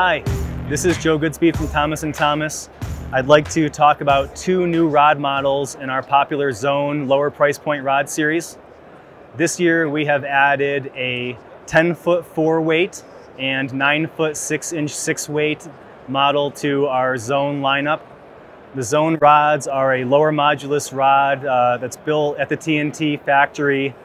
Hi, this is Joe Goodspeed from Thomas & Thomas. I'd like to talk about two new rod models in our popular Zone lower price point rod series. This year we have added a 10 foot 4 weight and 9 foot 6 inch 6 weight model to our Zone lineup. The Zone rods are a lower modulus rod uh, that's built at the T&T factory.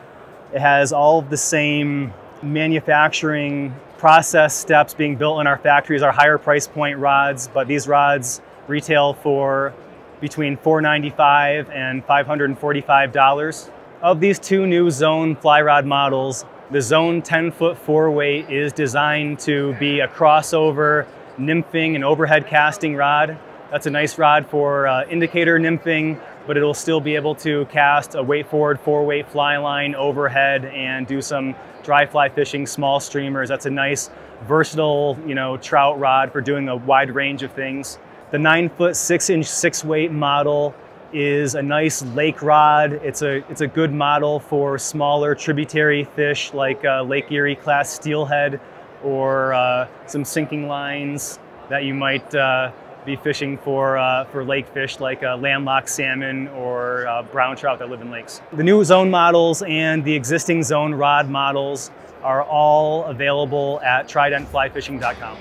It has all of the same manufacturing process steps being built in our factories are higher price point rods, but these rods retail for between 495 and $545. Of these two new Zone fly rod models, the Zone 10 foot four weight is designed to be a crossover nymphing and overhead casting rod. That's a nice rod for uh, indicator nymphing, but it'll still be able to cast a weight forward four weight fly line overhead and do some dry fly fishing, small streamers. That's a nice versatile, you know, trout rod for doing a wide range of things. The nine foot six inch six weight model is a nice lake rod. It's a, it's a good model for smaller tributary fish like uh, Lake Erie class steelhead or uh, some sinking lines that you might uh, be fishing for, uh, for lake fish like uh, landlocked salmon or uh, brown trout that live in lakes. The new zone models and the existing zone rod models are all available at tridentflyfishing.com.